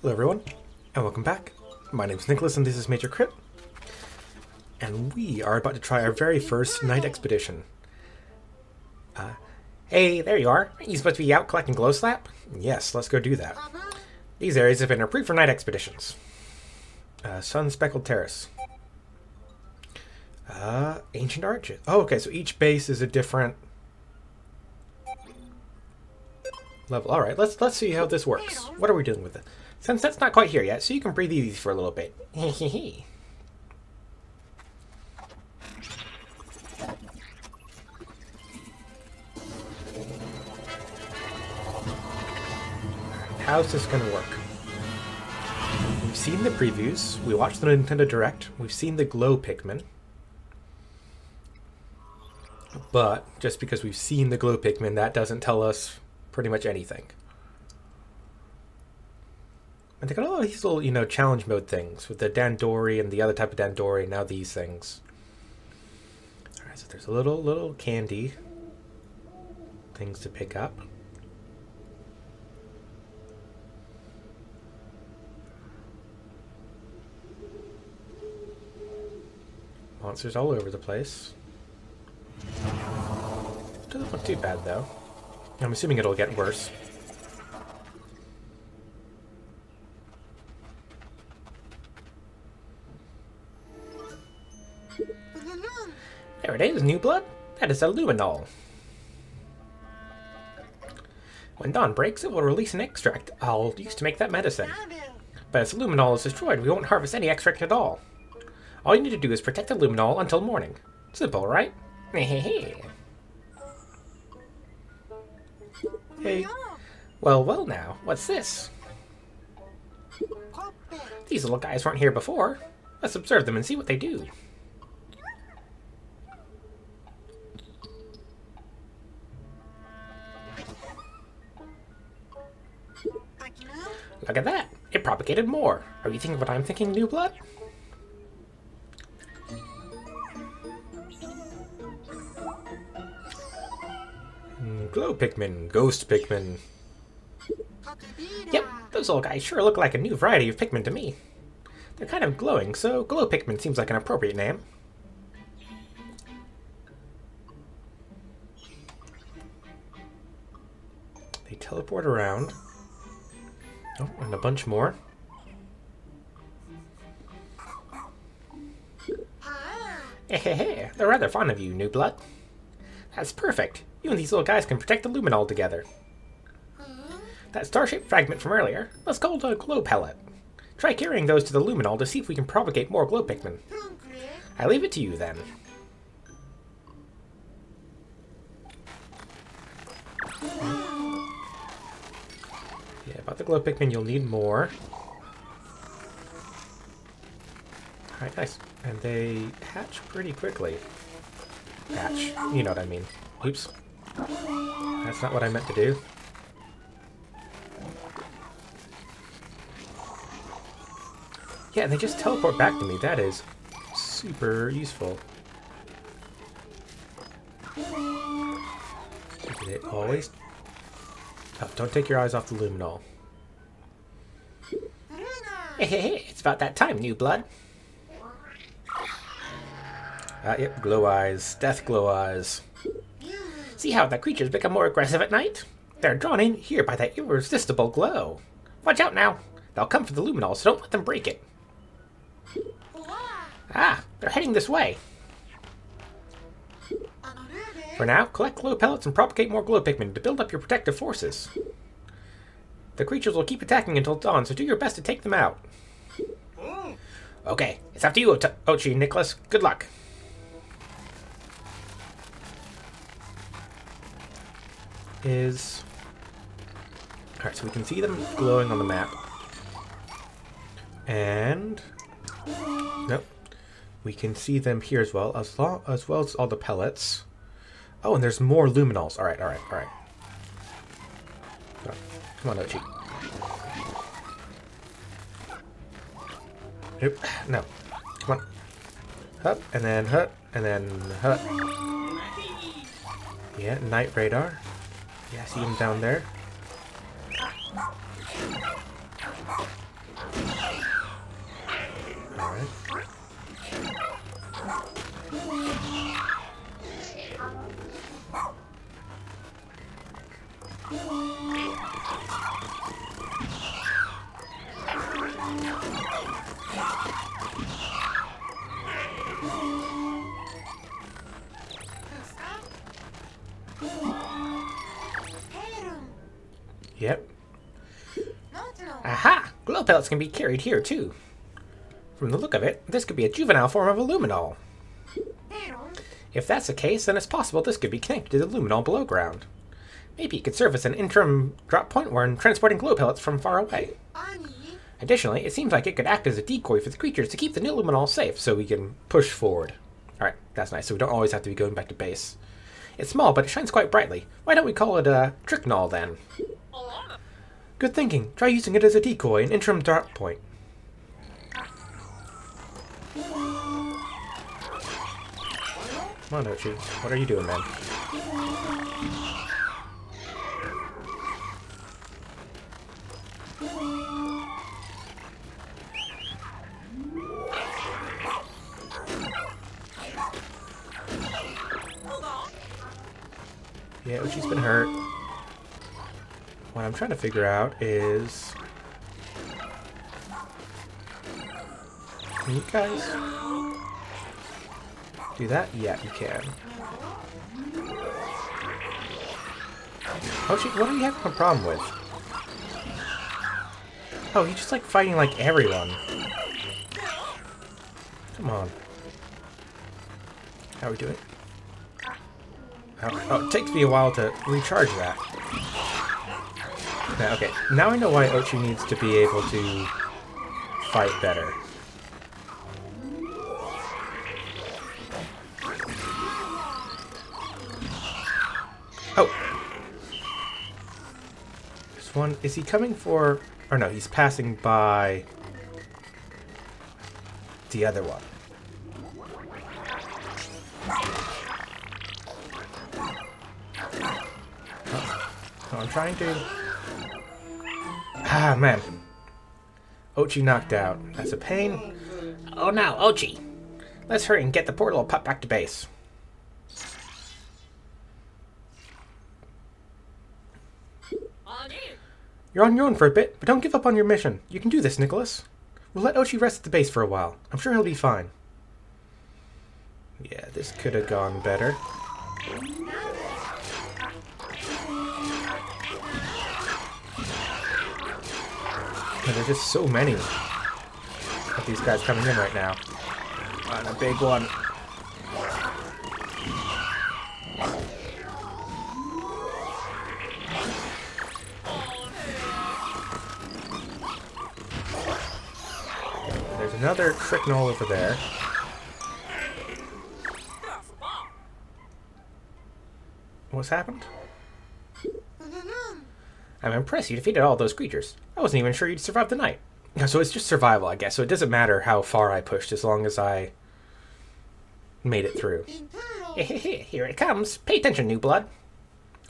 Hello everyone, and welcome back. My name is Nicholas and this is Major Crit. And we are about to try our very first night expedition. Uh, hey, there you are. Aren't you supposed to be out collecting glow slap? Yes, let's go do that. These areas have been approved for night expeditions. Uh, Sun Speckled Terrace. Uh, Ancient Arches. Oh, okay, so each base is a different level. All right, let's let's see how this works. What are we doing with it? Since that's not quite here yet, so you can breathe easy for a little bit. How's this to work? We've seen the previews, we watched the Nintendo Direct, we've seen the glow Pikmin. But just because we've seen the glow Pikmin, that doesn't tell us pretty much anything. And they got all these little, you know, challenge mode things with the Dandori and the other type of Dandori, now these things. Alright, so there's a little, little candy things to pick up. Monsters all over the place. Doesn't look too bad, though. I'm assuming it'll get worse. There it is, new blood. That is a Lumiknoll. When dawn breaks, it will release an extract I'll use to make that medicine. But as the Lumiknoll is destroyed, we won't harvest any extract at all. All you need to do is protect the Lumiknoll until morning. Simple, right? hey. Well, well now, what's this? These little guys weren't here before. Let's observe them and see what they do. Look at that! It propagated more. Are you thinking what I'm thinking, New Blood? Mm, glow Pikmin, Ghost Pikmin. Yep, those little guys sure look like a new variety of Pikmin to me. They're kind of glowing, so Glow Pikmin seems like an appropriate name. They teleport around. Oh, and a bunch more. Hey, they're rather fond of you, New Blood. That's perfect. You and these little guys can protect the Lumiknoll together. That star-shaped fragment from earlier, let's call it a glow pellet. Try carrying those to the Lumiknoll to see if we can propagate more glow Pikmin. I leave it to you, then. About the glow Pikmin, you'll need more. Alright, nice. And they hatch pretty quickly. Hatch. You know what I mean. Oops. That's not what I meant to do. Yeah, they just teleport back to me. That is super useful. Do They always... Oh, don't take your eyes off the Lumiknoll. Hey, hey, hey, it's about that time, new blood. Ah, yep, glow eyes. Death glow eyes. See how the creatures become more aggressive at night? They're drawn in here by that irresistible glow. Watch out now. They'll come for the Lumiknoll, so don't let them break it. Ah, they're heading this way. For now, collect glow pellets and propagate more glow Pikmin to build up your protective forces. The creatures will keep attacking until dawn, so do your best to take them out. Okay, it's up to you, Oatchi Nicholas. Good luck. Is... Alright, so we can see them glowing on the map. And... Nope. We can see them here as well, as, long, as well as all the pellets. Oh, and there's more Lumiknolls. All right, all right, all right. Come on, Oatchi. Nope, no. Come on. Hup, and then hut, and then hut. Yeah, night radar. Yeah, I see him down there. Alright. Yep. Aha! Glow pellets can be carried here, too. From the look of it, this could be a juvenile form of Illuminol. If that's the case, then it's possible this could be connected to the Lumiknoll below ground. Maybe it could serve as an interim drop point when transporting glow pellets from far away. Additionally, it seems like it could act as a decoy for the creatures to keep the new Lumiknoll safe so we can push forward. Alright, that's nice, so we don't always have to be going back to base. It's small, but it shines quite brightly. Why don't we call it a Tricknoll then? Good thinking. Try using it as a decoy, an interim drop point. Come on, Oatchi. What are you doing, man? Yeah, Oatchi's been hurt. What I'm trying to figure out is... Can you guys do that? Yeah, you can. Oatchi, what are you having a problem with? Oh, he's just like fighting like everyone. Come on. How are we doing? Oh, oh, it takes me a while to recharge that. Okay, now I know why Oatchi needs to be able to fight better. One... Is he coming for... Or no, he's passing by... The other one. Oh, I'm trying to... Ah, man. Oatchi knocked out. That's a pain. Oh no, Oatchi! Let's hurry and get the portal put back to base. You're on your own for a bit, but don't give up on your mission. You can do this, Nicholas. We'll let Oatchi rest at the base for a while. I'm sure he'll be fine. Yeah, this could have gone better. There's just so many of these guys coming in right now. And a big one. Another Tricknoll over there. What's happened? I'm impressed you defeated all those creatures. I wasn't even sure you'd survive the night. So it's just survival, I guess. So it doesn't matter how far I pushed as long as I made it through. Here it comes. Pay attention, new blood.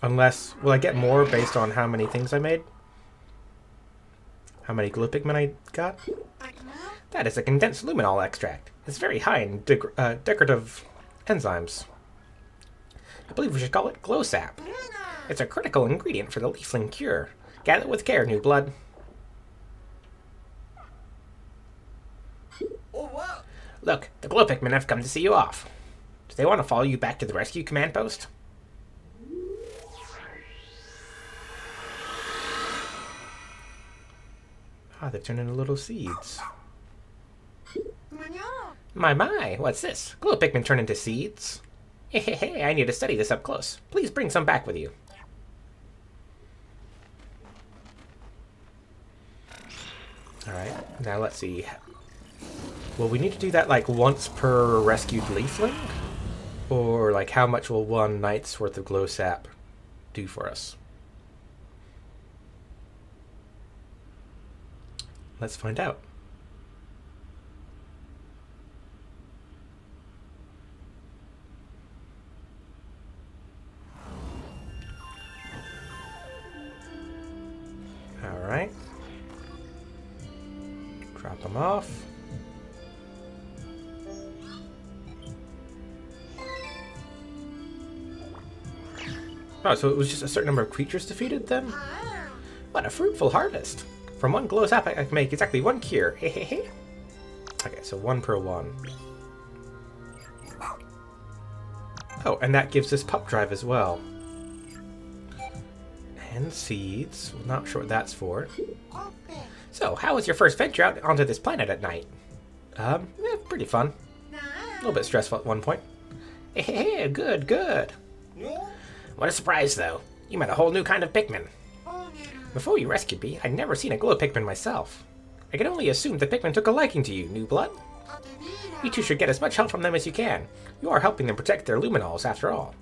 Unless, will I get more based on how many things I made? How many glow Pikmin I got? That is a condensed Lumiknoll extract. It's very high in uh, decorative enzymes. I believe we should call it glow sap. It's a critical ingredient for the leafling cure. Gather it with care, new blood. Look, the glow Pikmin have come to see you off. Do they want to follow you back to the rescue command post? Ah, they're turning into little seeds. My, my, what's this? Glow Pikmin turn into seeds? Hey, hey, hey, I need to study this up close. Please bring some back with you. Alright, now let's see. Will we need to do that like once per rescued leafling? Or like how much will one night's worth of glow sap do for us? Let's find out. off. Oh, so it was just a certain number of creatures defeated then? What a fruitful harvest! From one glow sap, I can make exactly one cure. Hey, hey, hey. Okay, so one per one. Oh, and that gives us pup drive as well. And seeds. Not sure what that's for. So, how was your first venture out onto this planet at night? Um, eh, pretty fun. A little bit stressful at one point. Hey, good, good. What a surprise, though. You met a whole new kind of Pikmin. Before you rescued me, I'd never seen a glow Pikmin myself. I can only assume the Pikmin took a liking to you, new blood. You two should get as much help from them as you can. You are helping them protect their Lumiknolls, after all.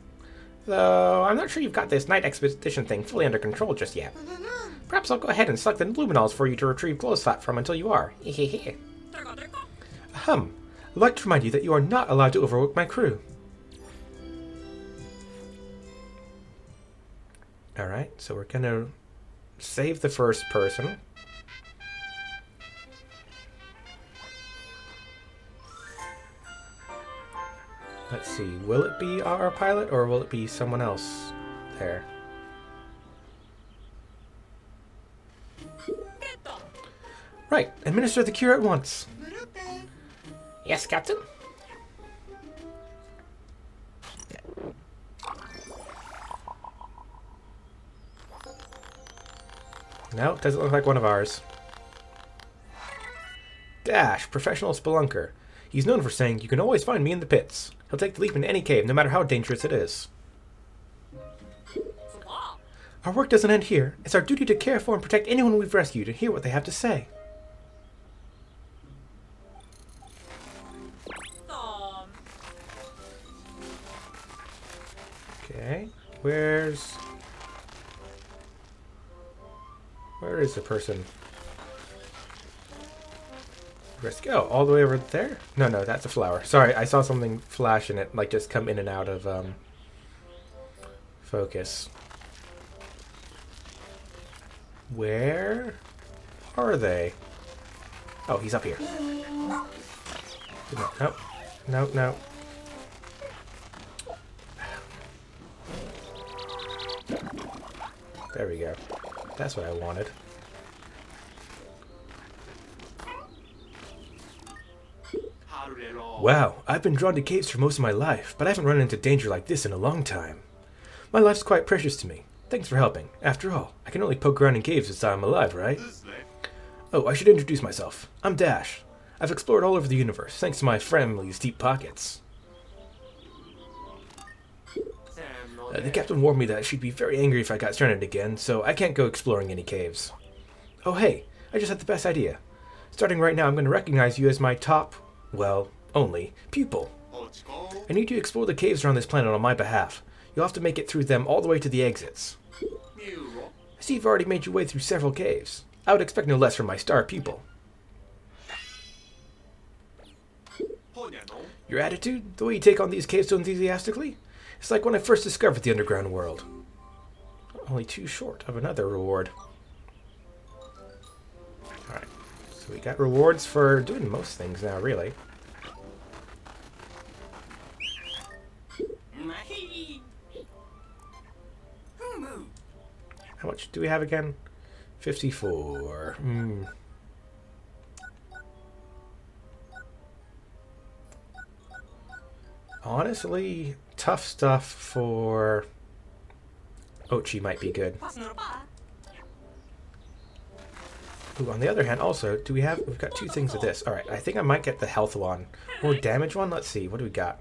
Though, I'm not sure you've got this night expedition thing fully under control just yet. Perhaps I'll go ahead and select the Lumiknolls for you to retrieve glow sap from until you are. Ahem. I'd like to remind you that you are not allowed to overwork my crew. Alright, so we're gonna save the first person. Let's see, will it be our pilot or will it be someone else there? Right, administer the cure at once. Yes, Captain? No, doesn't look like one of ours. Dash, professional spelunker. He's known for saying, you can always find me in the pits. He'll take the leap in any cave, no matter how dangerous it is. Our work doesn't end here. It's our duty to care for and protect anyone we've rescued and hear what they have to say. Okay, where's... Where is the person? Risk. Oh, all the way over there? No, no, that's a flower. Sorry, I saw something flash and it like just come in and out of um, focus. Where are they? Oh, he's up here. No, no, no. There we go. That's what I wanted. Wow, I've been drawn to caves for most of my life, but I haven't run into danger like this in a long time. My life's quite precious to me. Thanks for helping. After all, I can only poke around in caves as I'm alive, right? Oh, I should introduce myself. I'm Dash. I've explored all over the universe, thanks to my family's deep pockets. Uh, the captain warned me that she'd be very angry if I got stranded again, so I can't go exploring any caves. Oh hey, I just had the best idea. Starting right now, I'm going to recognize you as my top, well, only, pupil. I need you to explore the caves around this planet on my behalf. You'll have to make it through them all the way to the exits. I see you've already made your way through several caves. I would expect no less from my star pupil. Your attitude? The way you take on these caves so enthusiastically? It's like when I first discovered the underground world. Only too short of another reward. Alright, so we got rewards for doing most things now, really. How much do we have again? 54. Hmm. Honestly, tough stuff for Oatchi might be good. Ooh, on the other hand, also, do we have... We've got two things of this. Alright, I think I might get the health one. Or damage one? Let's see. What do we got?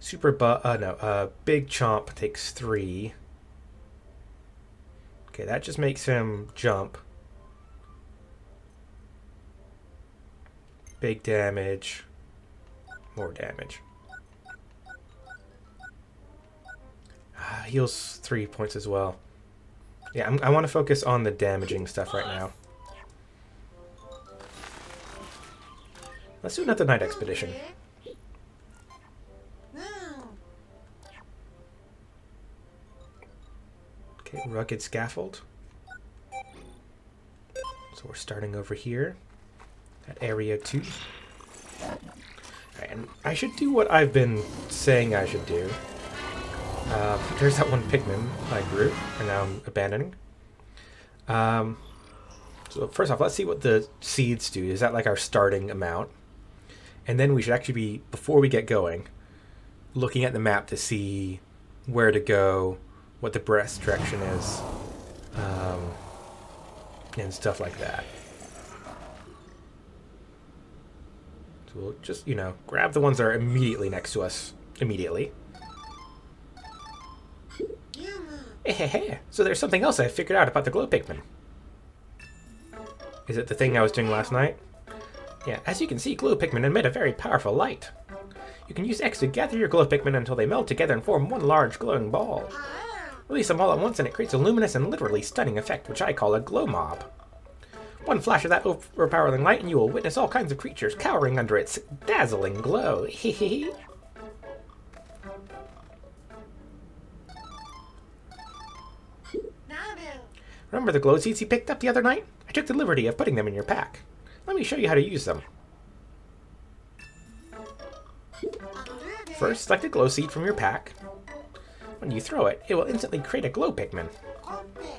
Super bu... Uh, no. Uh, Big Chomp takes three. Okay, that just makes him jump. Big damage. More damage. Uh, heals three points as well. Yeah, I'm, i want to focus on the damaging stuff right now. Let's do another night expedition. Okay, rugged scaffold. So we're starting over here at area 2. Right, and I should do what I've been saying I should do. Uh, there's that one Pikmin I grew, and now I'm abandoning. Um, so first off, let's see what the seeds do. Is that like our starting amount? And then we should actually be, before we get going, looking at the map to see where to go, what the best direction is, um, and stuff like that. So we'll just, you know, grab the ones that are immediately next to us immediately. So there's something else I figured out about the glow Pikmin. Is it the thing I was doing last night? Yeah, as you can see, glow Pikmin emit a very powerful light. You can use X to gather your glow Pikmin until they melt together and form one large glowing ball. Release them all at once and it creates a luminous and literally stunning effect, which I call a glow mob. One flash of that overpowering light and you will witness all kinds of creatures cowering under its dazzling glow. Remember the glow seeds you picked up the other night? I took the liberty of putting them in your pack. Let me show you how to use them. First, select a glow seed from your pack. When you throw it, it will instantly create a glow Pikmin.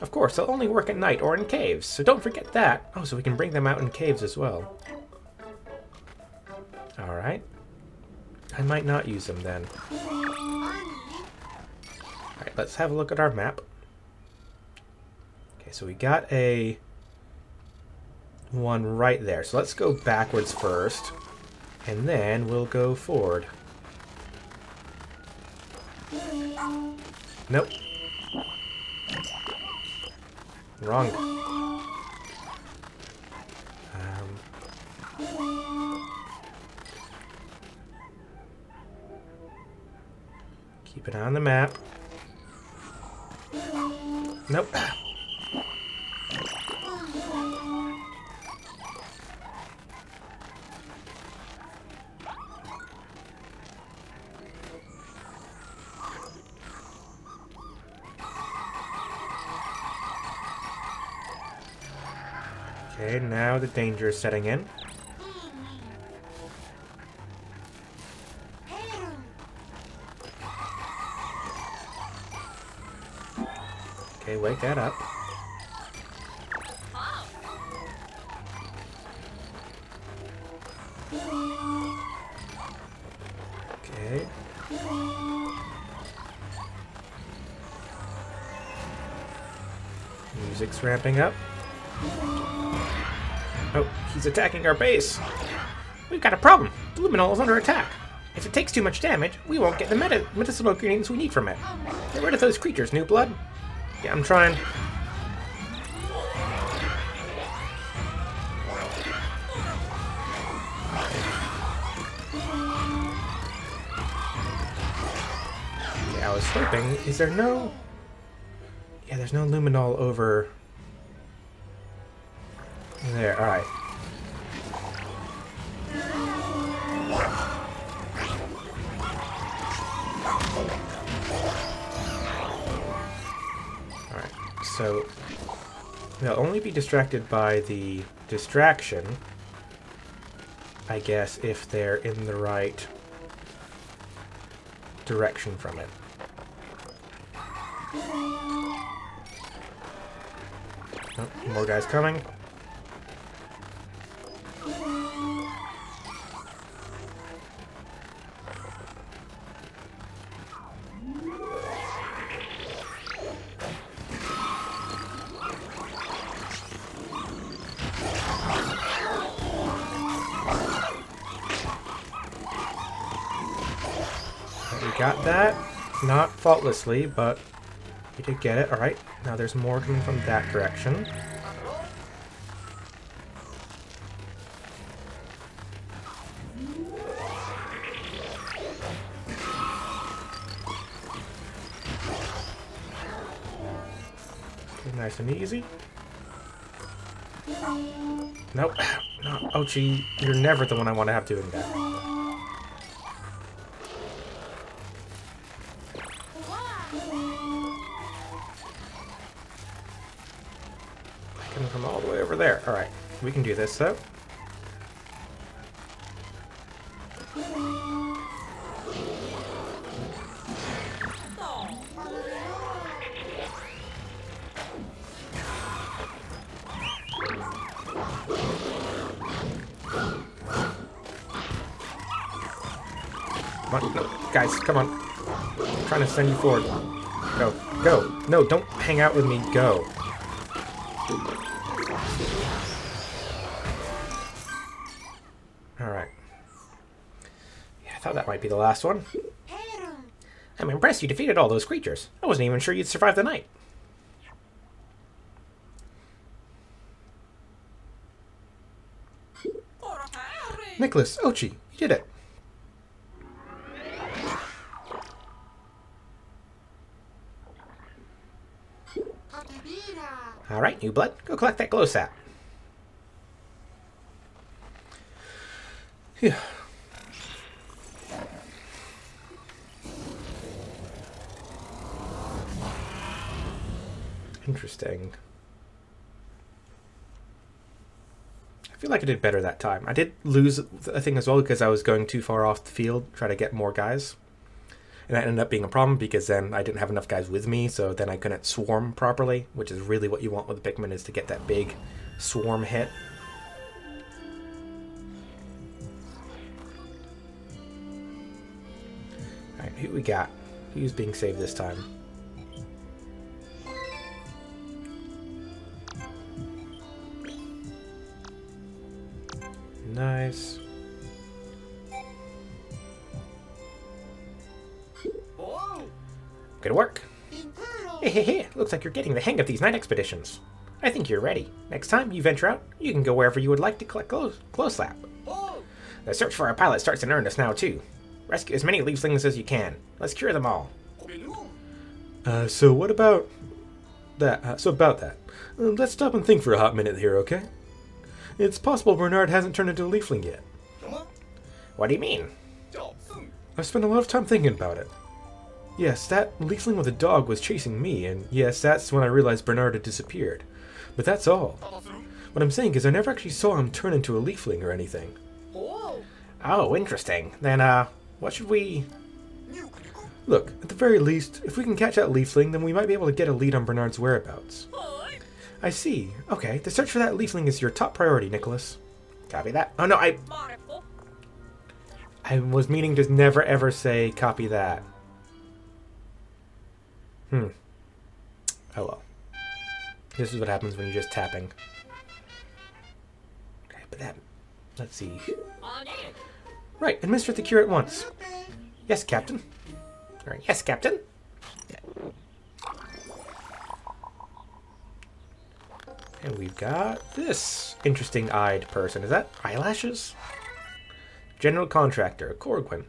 Of course, they'll only work at night or in caves, so don't forget that. Oh, so we can bring them out in caves as well. Alright. I might not use them then. Alright, let's have a look at our map. Okay, so we got a one right there. So let's go backwards first, and then we'll go forward. Nope. Wrong. Um, keep it on the map. Nope. Danger setting in. Okay, wake that up. Okay. Music's ramping up. Oh, he's attacking our base. We've got a problem. The Lumiknoll is under attack. If it takes too much damage, we won't get the medicinal ingredients we need from it. Get rid of those creatures, new blood. Yeah, I'm trying. Yeah, I was hoping. Is there no... Yeah, there's no Lumiknoll over... There, alright. Alright, so they'll only be distracted by the distraction, I guess, if they're in the right direction from it. Oh, more guys coming. Faultlessly, but we did get it. Alright, now there's more coming from that direction. Nice and easy. Nope. No, Oatchi, you're never the one I want to have doing that. this so. Come on, no, guys, come on. I'm trying to send you forward. Go, go. No, don't hang out with me, go. Might be the last one. I'm impressed you defeated all those creatures. I wasn't even sure you'd survive the night. Nicholas, Oatchi, you did it. Alright, new blood, go collect that glow sap. Yeah. Interesting. I feel like I did better that time. I did lose a thing as well because I was going too far off the field, try to get more guys. And that ended up being a problem because then I didn't have enough guys with me, so then I couldn't swarm properly, which is really what you want with the Pikmin is to get that big swarm hit. Alright, who we got? Who's being saved this time? Nice. Good work. Hey, hey, hey, looks like you're getting the hang of these night expeditions. I think you're ready. Next time you venture out, you can go wherever you would like to collect glow, glow slap. The search for our pilot starts in earnest now, too. Rescue as many leaflings as you can. Let's cure them all. Uh, so what about that? Uh, so about that. Uh, let's stop and think for a hot minute here, okay? It's possible Bernard hasn't turned into a leafling yet. What do you mean? I've spent a lot of time thinking about it. Yes, that leafling with a dog was chasing me, and yes, that's when I realized Bernard had disappeared. But that's all. What I'm saying is I never actually saw him turn into a leafling or anything. Oh, interesting. Then, uh, what should we... Look, at the very least, if we can catch that leafling, then we might be able to get a lead on Bernard's whereabouts. I see. Okay, the search for that leafling is your top priority, Nicholas. Copy that. Oh no, I... I was meaning to never ever say copy that. Hmm. Oh well. This is what happens when you're just tapping. Okay, but that... Let's see. Right, administer the cure at once. Yes, Captain. Alright, yes, Captain. And we've got this interesting eyed person. Is that eyelashes? General contractor, Corwin.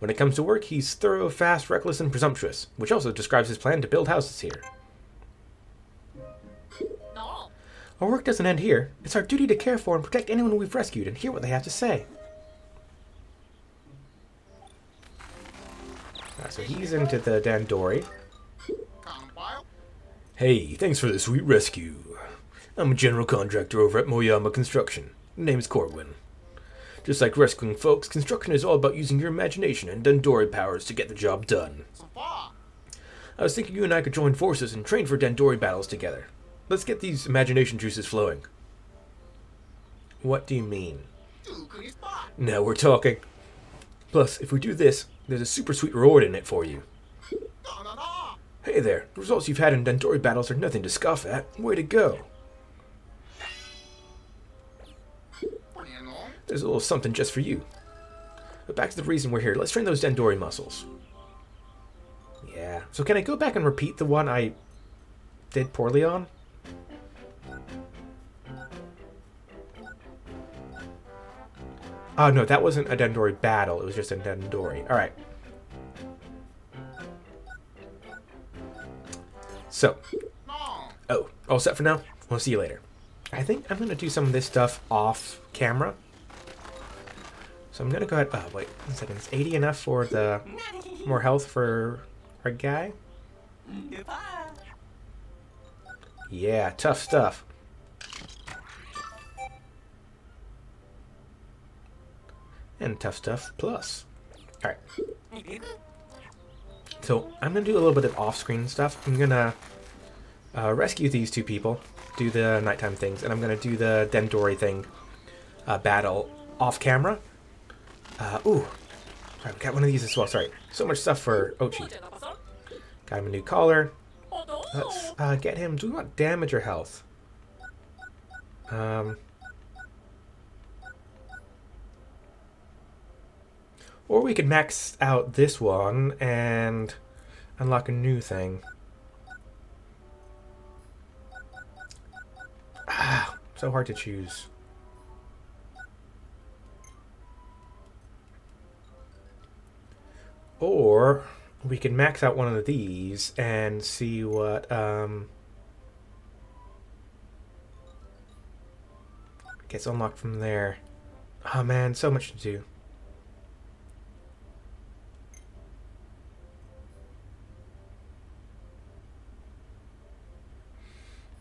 When it comes to work, he's thorough, fast, reckless, and presumptuous, which also describes his plan to build houses here. Our work doesn't end here. It's our duty to care for and protect anyone we've rescued and hear what they have to say. Ah, so he's into the Dandori. Hey, thanks for the sweet rescue. I'm a general contractor over at Moyama Construction. Name's Corwin. Just like rescuing folks, construction is all about using your imagination and Dandori powers to get the job done. I was thinking you and I could join forces and train for Dandori battles together. Let's get these imagination juices flowing. What do you mean? Now we're talking. Plus, if we do this, there's a super sweet reward in it for you. Hey there, the results you've had in Dandori battles are nothing to scoff at. Way to go. There's a little something just for you. But back to the reason we're here. Let's train those Dandori muscles. Yeah. So can I go back and repeat the one I did poorly on? Oh, no, that wasn't a Dandori battle. It was just a Dandori. Alright. So. Oh, all set for now? We'll see you later. I think I'm going to do some of this stuff off camera. So I'm to go ahead... Oh, wait. One second. Is 80 enough for the more health for our guy? Yeah, tough stuff. and tough stuff plus. Alright. So I'm to do a little bit of off-screen stuff. I'm to uh, rescue these two people, do the nighttime things, and I'm to do the Dandori thing uh, battle off camera. Uh, ooh. Sorry, we got one of these as well. Sorry. So much stuff for Oatchi. Got him a new collar. Let's uh, get him. Do we want damage or health? Um, or we could max out this one and unlock a new thing. Ah, so hard to choose. Or we can max out one of these and see what um, gets unlocked from there. Oh man, so much to do.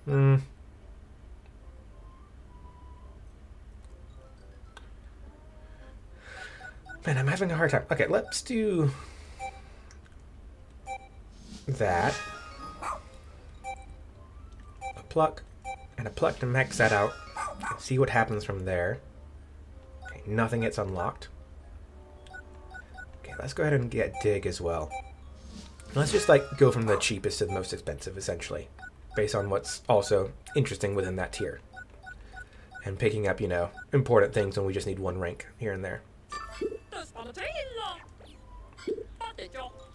Hmm. Man, I'm having a hard time. Okay, let's do that. A pluck and a pluck to max that out. See what happens from there. Okay, nothing gets unlocked. Okay, let's go ahead and get dig as well. Let's just like go from the cheapest to the most expensive, essentially, based on what's also interesting within that tier. And picking up, you know, important things when we just need one rank here and there.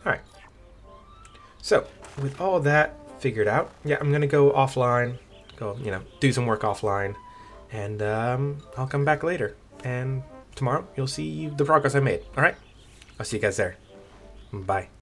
Alright. So, with all that figured out, yeah, I'm going to go offline, go, you know, do some work offline, and um, I'll come back later. And tomorrow, you'll see the progress I made. Alright? I'll see you guys there. Bye.